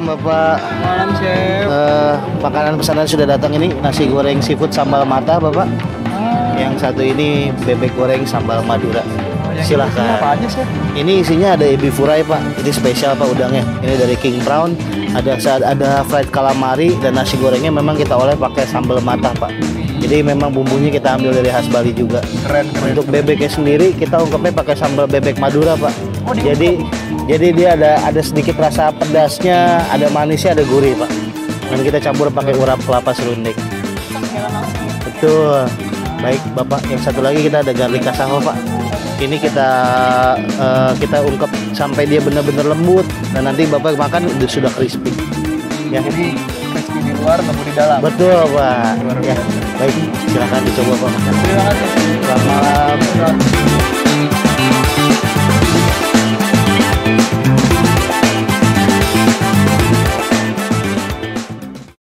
malam Bapak. Malam chef. Eh, makanan pesanan sudah datang ini nasi goreng seafood sambal mata Bapak. Yang satu ini bebek goreng sambal Madura. Silahkan. Apa aja chef? Ini isinya ada ebi furai Pak. Ini spesial Pak udangnya. Ini dari King Brown. Ada saat ada fried calamari dan nasi gorengnya memang kita olah pakai sambal mata Pak. Jadi memang bumbunya kita ambil dari khas Bali juga. Keren keren. Untuk bebeknya sendiri kita ungkapnya pakai sambal bebek Madura Pak. Oh, diungkep. jadi jadi dia ada ada sedikit rasa pedasnya, ada manisnya, ada gurih Pak. Dan kita campur pakai urap kelapa serunding. Betul. Baik Bapak, yang satu lagi kita ada garlic cassava Pak. Ini kita eh, kita ungkep sampai dia benar-benar lembut dan nanti Bapak makan udah sudah crispy. Ya. Jadi crispy di luar, lembut di dalam. Betul Pak. Ya. Baik, silakan dicoba Pak. Terima kasih. Selamat.